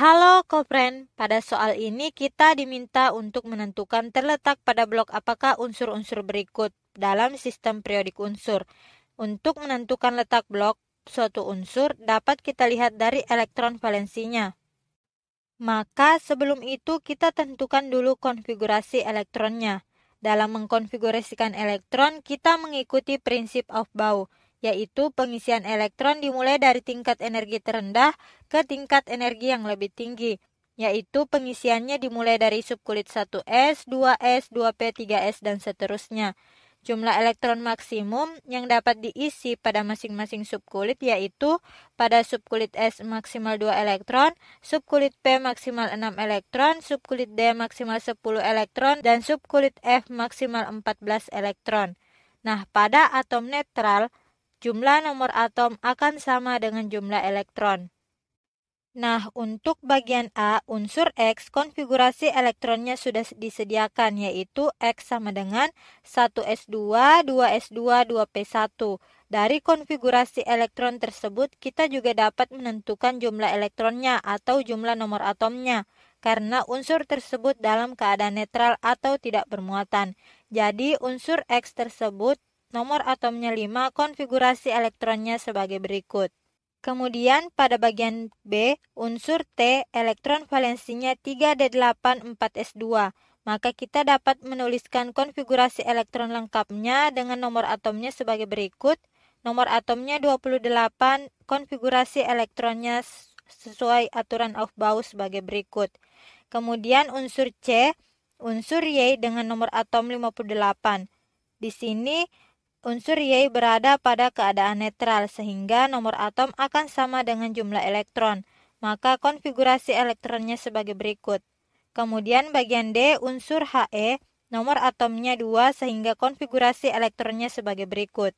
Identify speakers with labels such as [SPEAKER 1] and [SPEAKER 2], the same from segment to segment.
[SPEAKER 1] Halo Kopren, pada soal ini kita diminta untuk menentukan terletak pada blok apakah unsur-unsur berikut dalam sistem periodik unsur. Untuk menentukan letak blok suatu unsur dapat kita lihat dari elektron valensinya. Maka sebelum itu kita tentukan dulu konfigurasi elektronnya. Dalam mengkonfigurasikan elektron, kita mengikuti prinsip Aufbau, yaitu pengisian elektron dimulai dari tingkat energi terendah ke tingkat energi yang lebih tinggi, yaitu pengisiannya dimulai dari subkulit 1s, 2s, 2p, 3s, dan seterusnya. Jumlah elektron maksimum yang dapat diisi pada masing-masing subkulit yaitu pada subkulit S maksimal 2 elektron, subkulit P maksimal 6 elektron, subkulit D maksimal 10 elektron, dan subkulit F maksimal 14 elektron. Nah, pada atom netral, jumlah nomor atom akan sama dengan jumlah elektron. Nah, untuk bagian A, unsur X, konfigurasi elektronnya sudah disediakan, yaitu X sama dengan 1S2, 2S2, 2P1. Dari konfigurasi elektron tersebut, kita juga dapat menentukan jumlah elektronnya atau jumlah nomor atomnya, karena unsur tersebut dalam keadaan netral atau tidak bermuatan. Jadi, unsur X tersebut, nomor atomnya 5, konfigurasi elektronnya sebagai berikut. Kemudian pada bagian B, unsur T, elektron valensinya 3D8 4S2. Maka kita dapat menuliskan konfigurasi elektron lengkapnya dengan nomor atomnya sebagai berikut. Nomor atomnya 28, konfigurasi elektronnya sesuai aturan Aufbau sebagai berikut. Kemudian unsur C, unsur Y dengan nomor atom 58. Di sini Unsur Y berada pada keadaan netral sehingga nomor atom akan sama dengan jumlah elektron. Maka konfigurasi elektronnya sebagai berikut. Kemudian bagian D unsur He nomor atomnya 2 sehingga konfigurasi elektronnya sebagai berikut.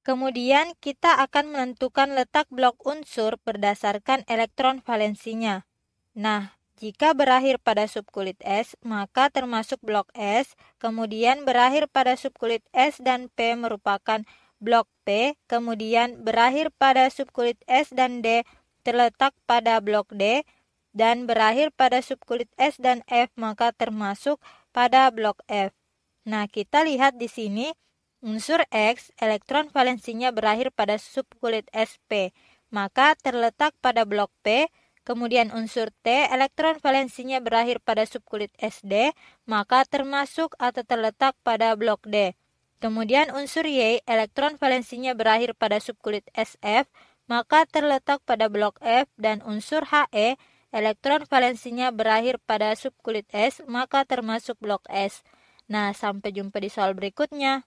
[SPEAKER 1] Kemudian kita akan menentukan letak blok unsur berdasarkan elektron valensinya. Nah, jika berakhir pada subkulit S, maka termasuk blok S, kemudian berakhir pada subkulit S dan P merupakan blok P, kemudian berakhir pada subkulit S dan D terletak pada blok D, dan berakhir pada subkulit S dan F maka termasuk pada blok F. Nah, kita lihat di sini unsur X elektron valensinya berakhir pada subkulit SP, maka terletak pada blok P Kemudian unsur T, elektron valensinya berakhir pada subkulit SD, maka termasuk atau terletak pada blok D. Kemudian unsur Y, elektron valensinya berakhir pada subkulit SF, maka terletak pada blok F dan unsur He, elektron valensinya berakhir pada subkulit S, maka termasuk blok S. Nah, sampai jumpa di soal berikutnya.